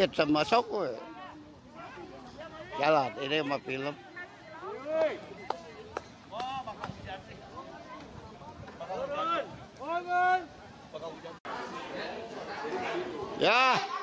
ya sok we. Jalan, ini sama film. Ya.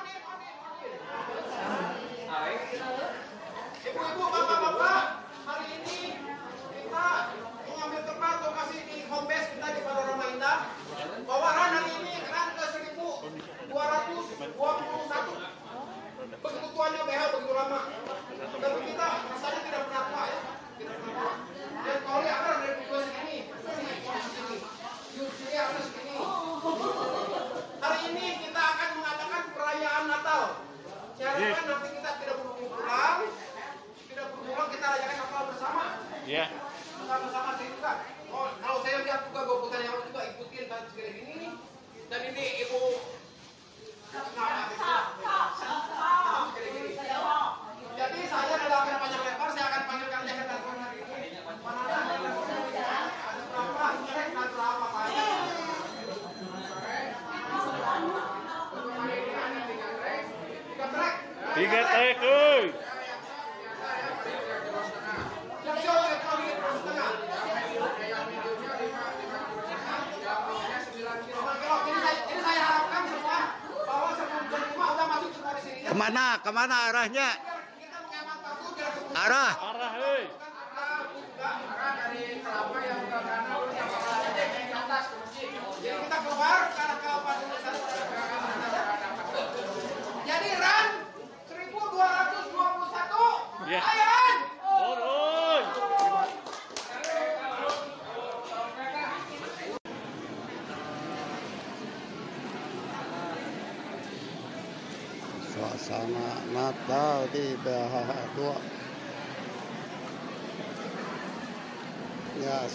mana arahnya?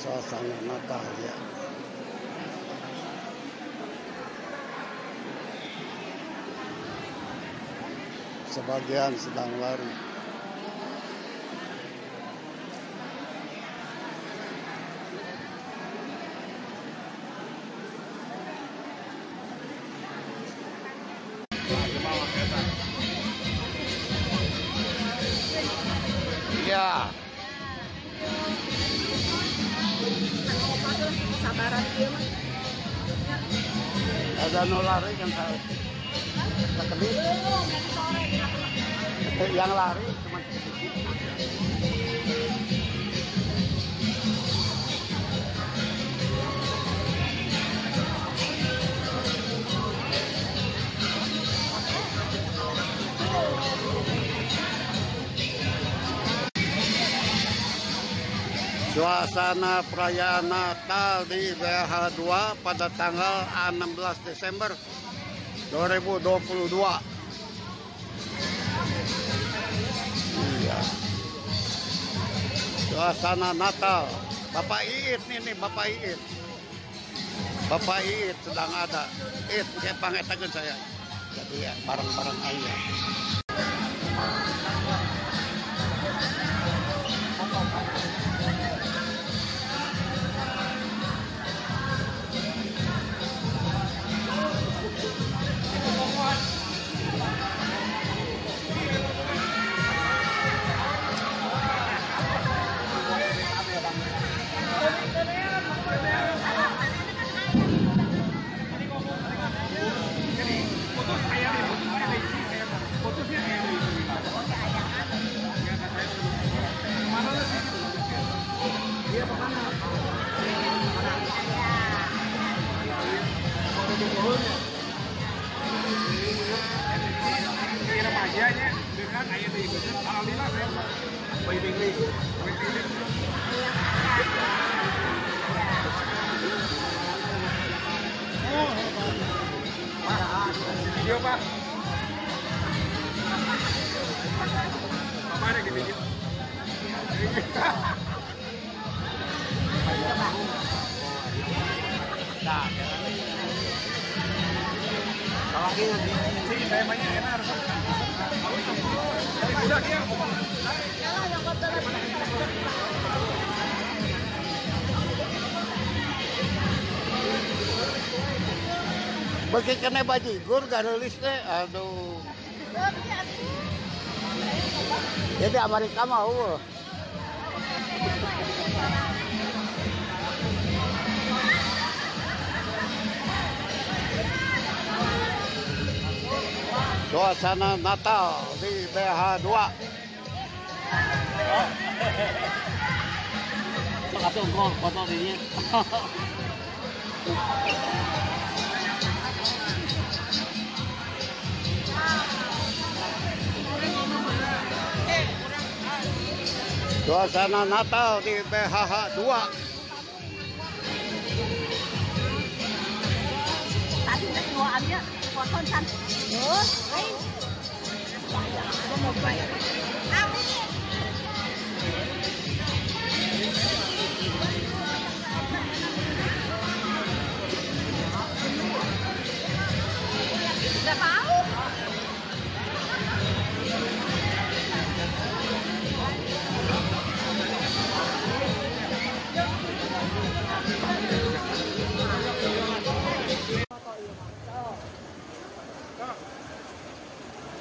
suasana Natal ya. Sebagian sedang lari. suasana perayaan Natal di BH2 pada tanggal 16 Desember 2022. Iya. Suasana Natal. Bapak Iit nih nih Bapak Iit. Bapak Iit sedang ada. Iit kayak pangetan saya. Jadi ya bareng-bareng aja. bajigur nulis teh. Aduh. Jadi Amerika mau suasana Natal di BH2 Terima kasih untuk foto ini Suasana Natal di BHH 2. Tadi udah doaannya potong kan. Gua mau.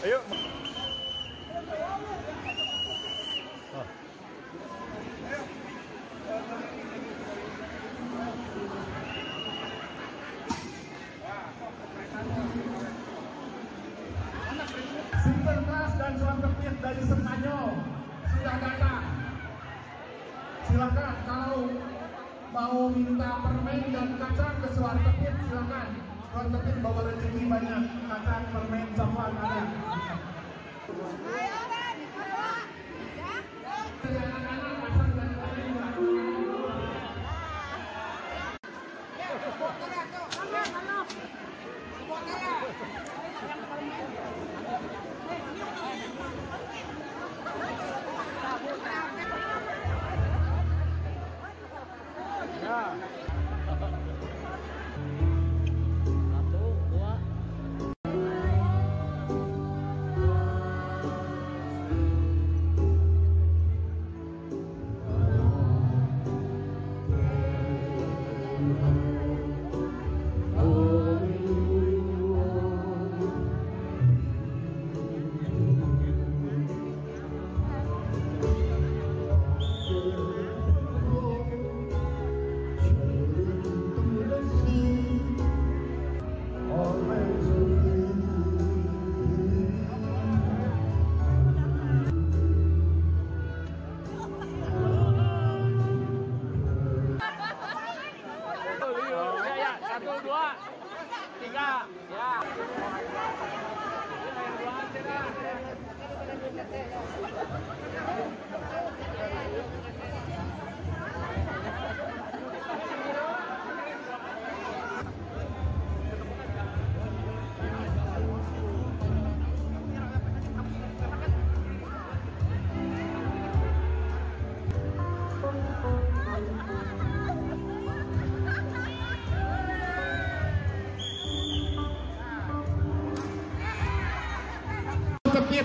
Ayo. Sinterklas dan Suan Kepit dari Semanyol sudah datang. Silakan kalau mau minta permen dan kacang ke Suan Kepit silakan. Kepit bawa rezeki banyak kacang, permen. Ayo, Ben. Ayo.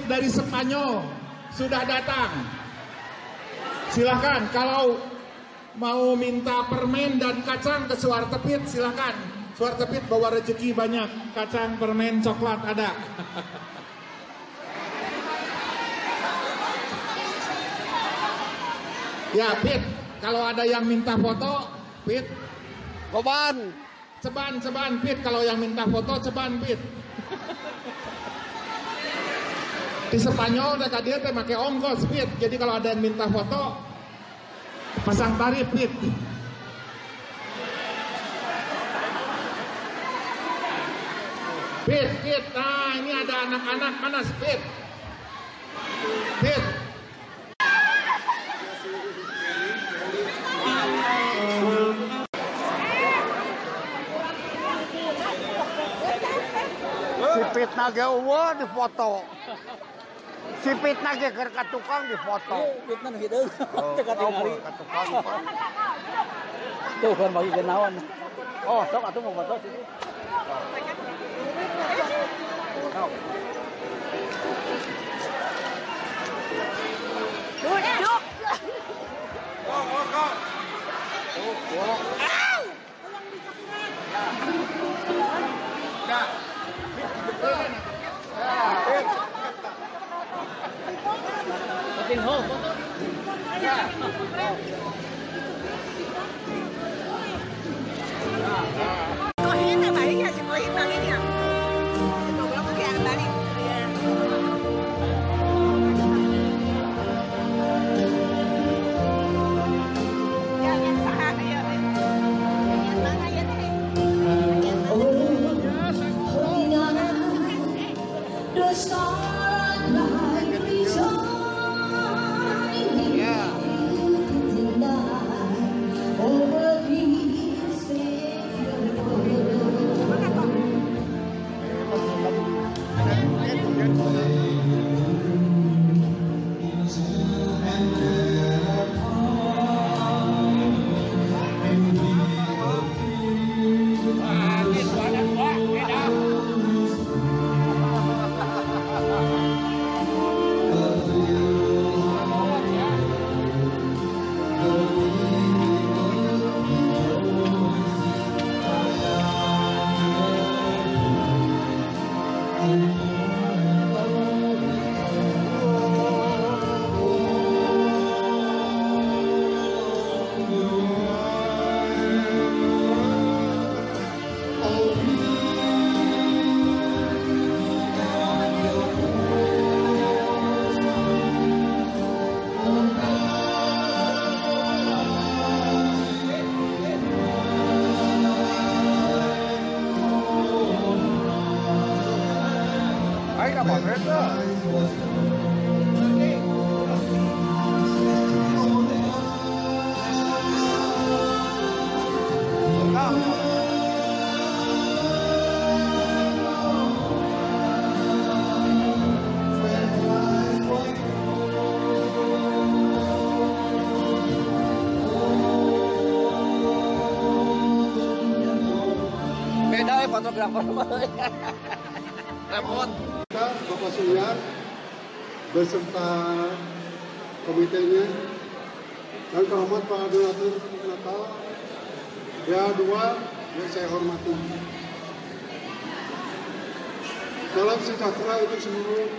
Dari Spanyol sudah datang. Silakan kalau mau minta permen dan kacang ke Suar Tepit silakan. Suar Tepit bawa rezeki banyak, kacang, permen, coklat ada. ya, Pit, kalau ada yang minta foto, Pit, Koban. ceban, ceban, Pit, kalau yang minta foto, ceban, Pit. Di Spanyol mereka dia teh pakai ongkos pit. Jadi kalau ada yang minta foto pasang tarif pit. Pit, pit. Nah, ini ada anak-anak mana pit? Pit. Si Pitna ge eueuh di foto. Si Pitna ge keur ka tukang di foto. Fitnah gitu. Teka Oh, tinggali. ka tukang. Tuh kan bagi kenawan. Oh, sok atuh mau foto situ. Duduk. Tình hồ. Repot. Bapak Surya beserta komitenya dan terhormat Pak Donatur Natal ya dua yang saya hormati. Salam sejahtera untuk seluruh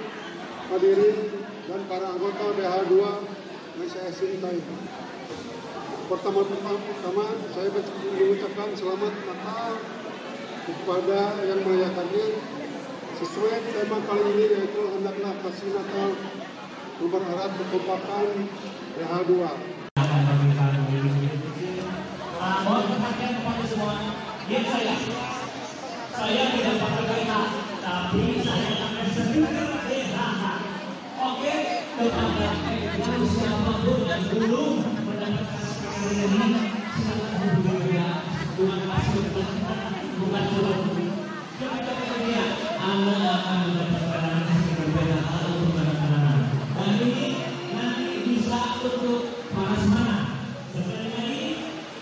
hadirin dan para anggota BH2 yang saya cintai. Pertama-tama pertama saya mengucapkan selamat Natal kepada yang merayakannya sesuai tema kali ini yaitu hendaklah kasih Natal mempererat kekompakan PH2. mohon perhatian kepada semua. Ya saya, tidak pakai tapi saya sendiri. Oke, kepada yang siapa pun yang belum mendapatkan sekali ini, silakan hubungi dia. Bukan masuk, bukan turun. Kepada dia, Anda akan mendapatkan stiker BHH untuk anak-anak. Dan ini nanti bisa untuk para semangat. Sekali lagi,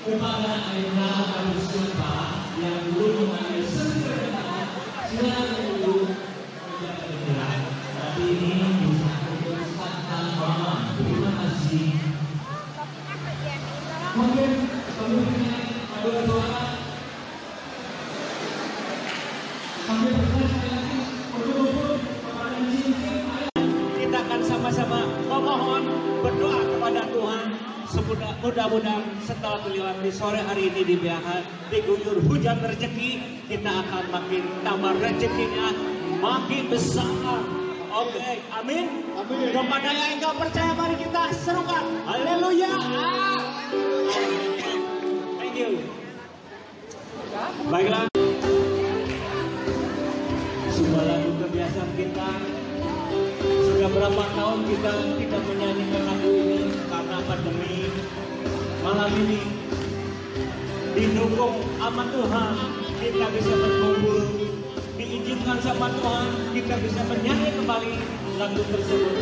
kepada Aina siapa yang belum mengambil BHH, silakan sore hari ini di BH diguyur hujan rezeki kita akan makin tambah rezekinya makin besar. Oke amin. Amin. kepada yang enggak percaya mari kita serukan. Haleluya. Thank you. Baiklah. Sebuah lagu kebiasaan kita. Sudah berapa tahun kita tidak menyanyikan lagu ini? Karena pandemi. Malam ini didukung sama Tuhan kita bisa berkumpul. Diizinkan sama Tuhan kita bisa menyanyi kembali lagu tersebut.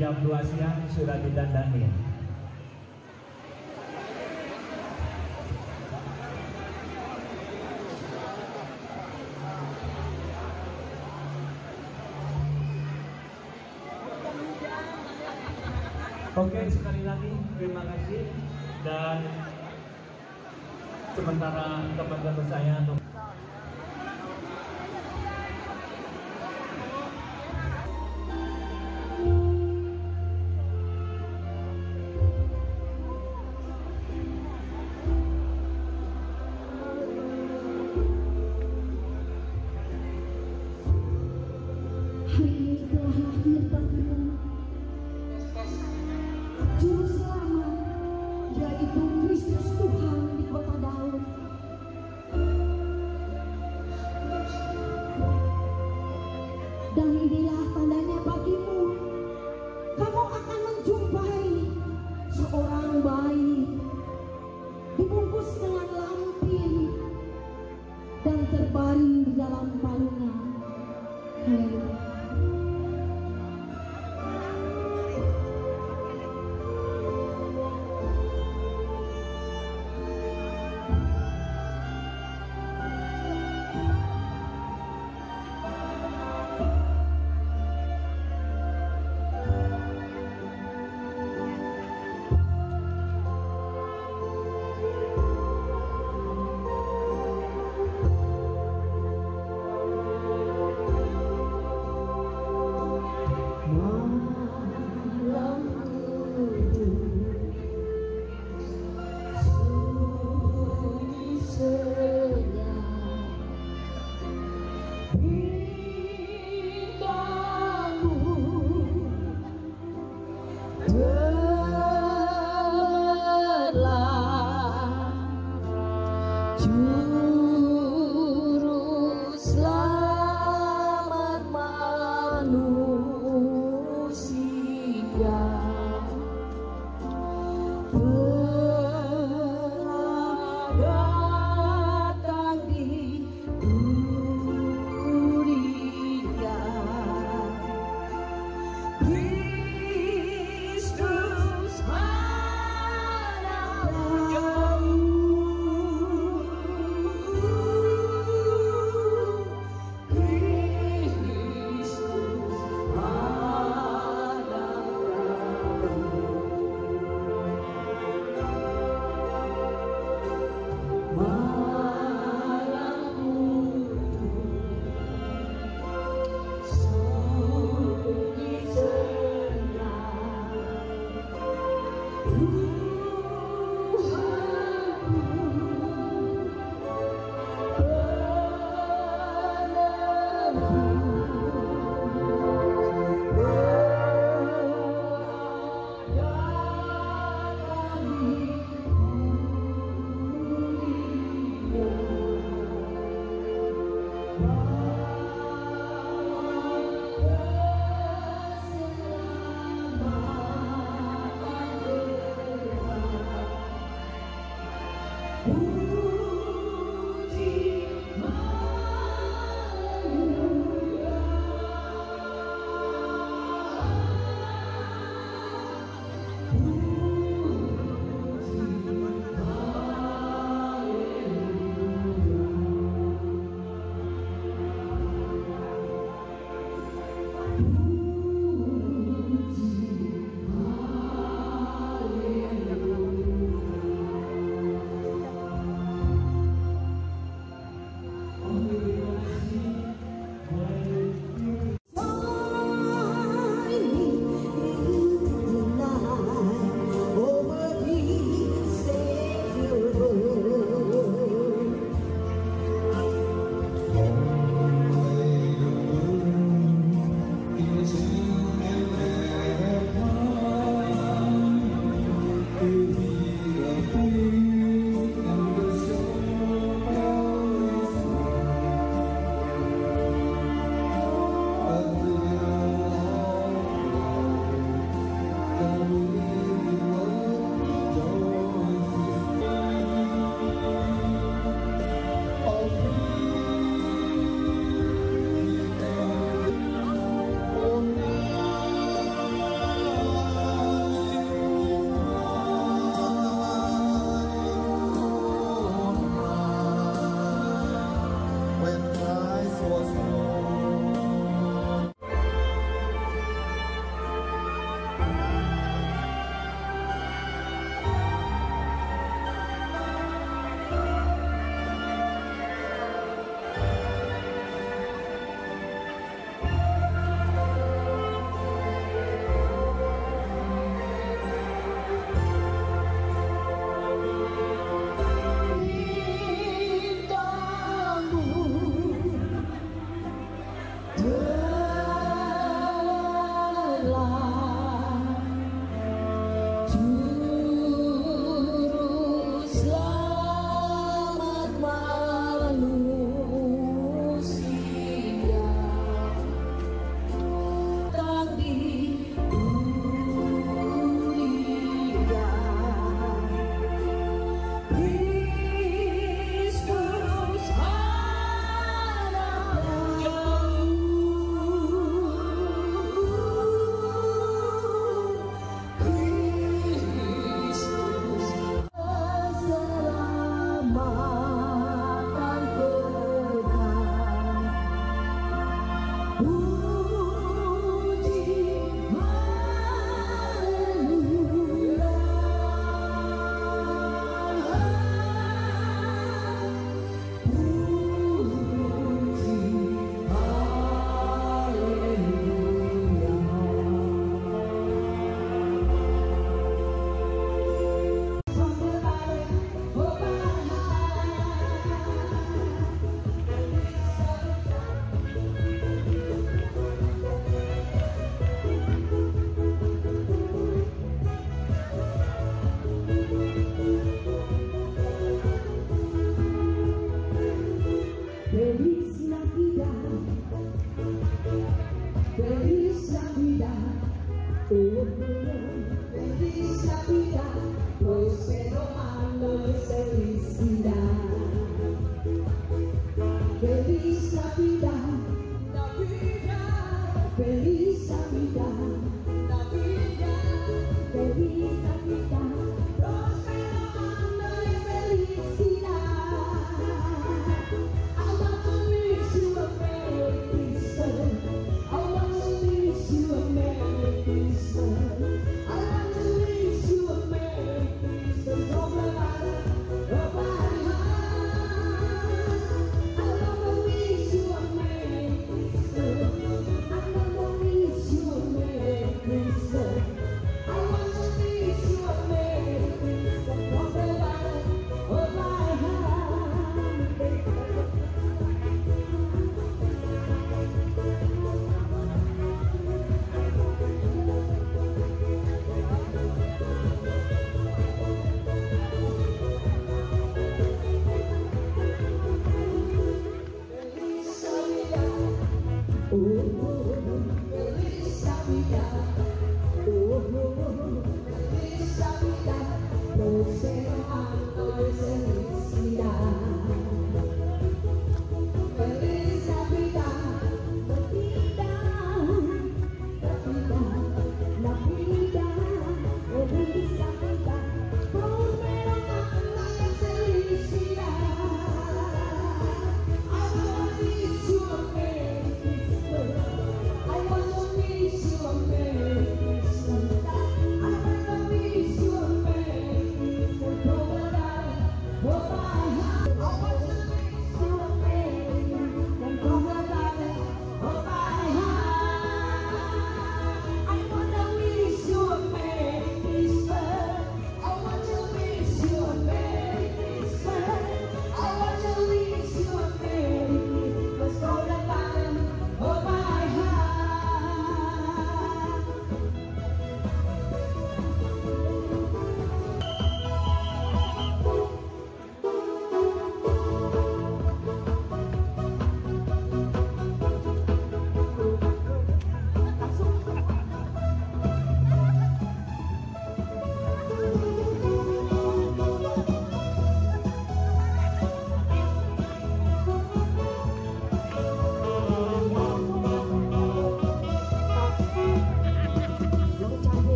jam 2 siang sudah didandani. Oke, sekali lagi terima kasih dan sementara teman-teman saya untuk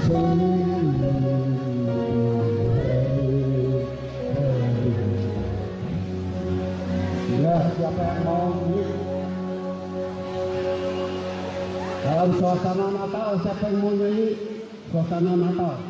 Ya, siapa yang mau? Dalam suasana Natal, siapa yang mau nyanyi suasana Natal?